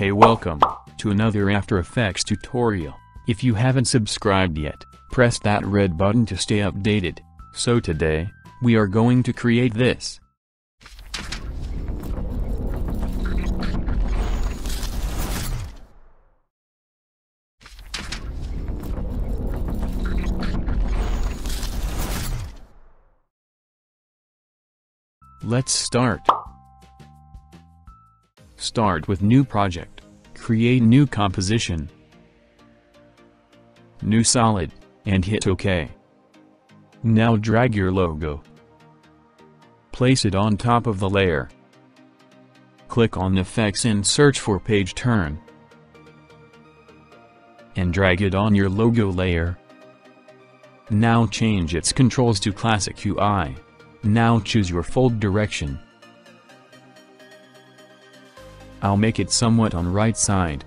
Hey welcome, to another After Effects tutorial. If you haven't subscribed yet, press that red button to stay updated. So today, we are going to create this. Let's start. Start with new project. Create new composition. New solid, and hit OK. Now drag your logo. Place it on top of the layer. Click on Effects and search for Page Turn. And drag it on your logo layer. Now change its controls to Classic UI. Now choose your fold direction. I'll make it somewhat on right side.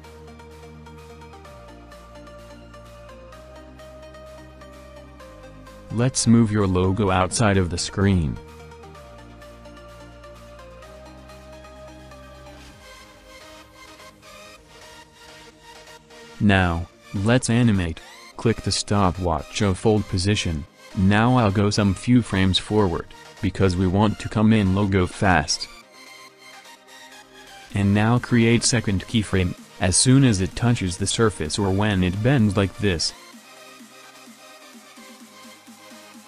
Let's move your logo outside of the screen. Now, let's animate. Click the stopwatch of fold position. Now I'll go some few frames forward, because we want to come in logo fast. And now create second keyframe, as soon as it touches the surface or when it bends like this.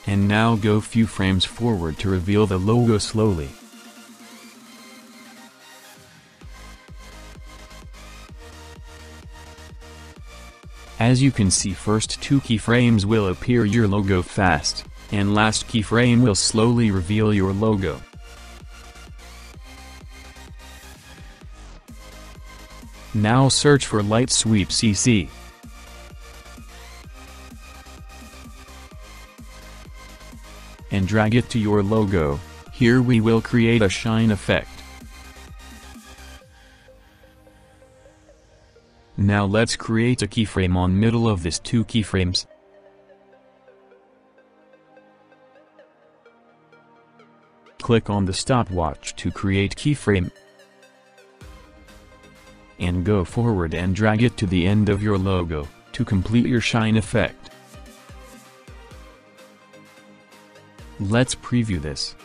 And now go few frames forward to reveal the logo slowly. As you can see first two keyframes will appear your logo fast, and last keyframe will slowly reveal your logo. Now search for Light Sweep CC. And drag it to your logo, here we will create a shine effect. Now let's create a keyframe on middle of this two keyframes. Click on the stopwatch to create keyframe. And go forward and drag it to the end of your logo, to complete your shine effect. Let's preview this.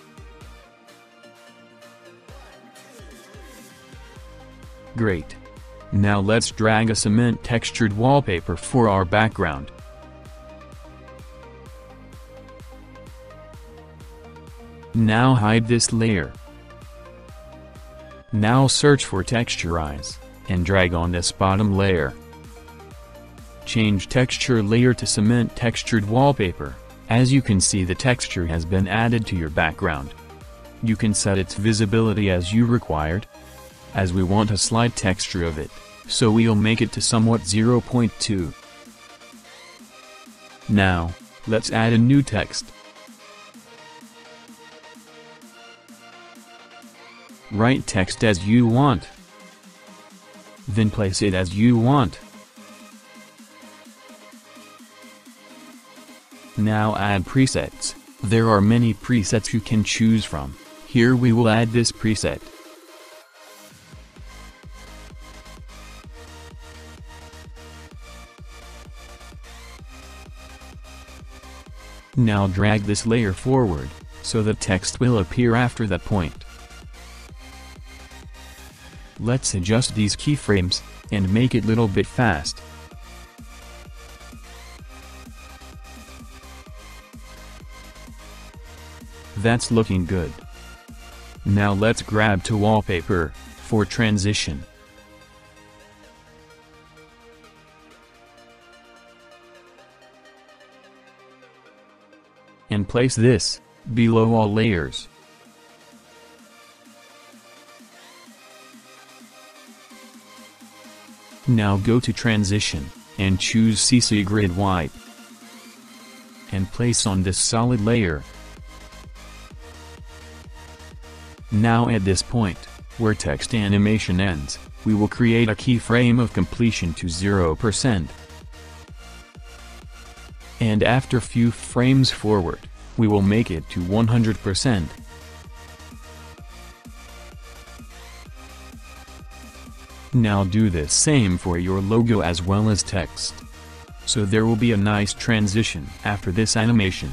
Great. Now let's drag a cement textured wallpaper for our background. Now hide this layer. Now search for texturize, and drag on this bottom layer. Change texture layer to cement textured wallpaper, as you can see the texture has been added to your background. You can set its visibility as you required, as we want a slight texture of it, so we'll make it to somewhat 0.2. Now, let's add a new text. Write text as you want. Then place it as you want. Now add presets. There are many presets you can choose from. Here we will add this preset. Now drag this layer forward, so the text will appear after that point. Let's adjust these keyframes, and make it little bit fast. That's looking good. Now let's grab to wallpaper, for transition. And place this, below all layers. Now go to transition, and choose CC Grid Wipe. And place on this solid layer. Now at this point, where text animation ends, we will create a keyframe of completion to 0%. And after few frames forward, we will make it to 100%. Now do the same for your logo as well as text. So there will be a nice transition after this animation.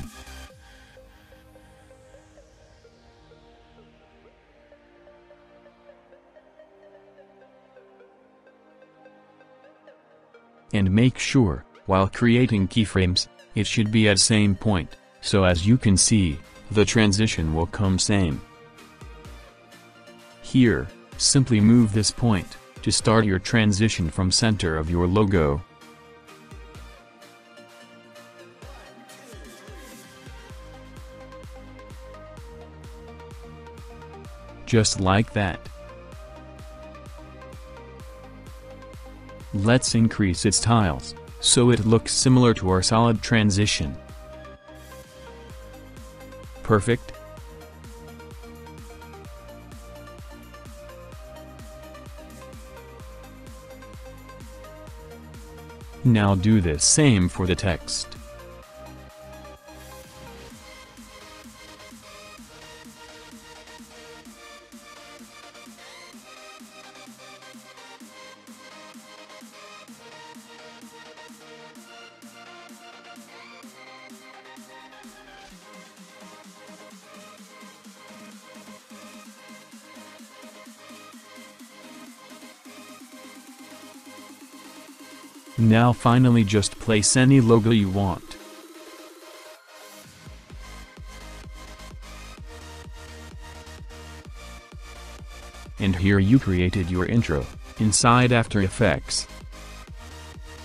And make sure, while creating keyframes, it should be at same point, so as you can see, the transition will come same. Here, simply move this point, to start your transition from center of your logo. Just like that. Let's increase its tiles, so it looks similar to our solid transition. Perfect? Now do the same for the text. Now finally just place any logo you want. And here you created your intro, inside After Effects.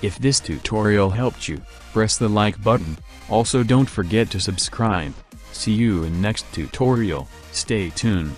If this tutorial helped you, press the like button, also don't forget to subscribe. See you in next tutorial, stay tuned.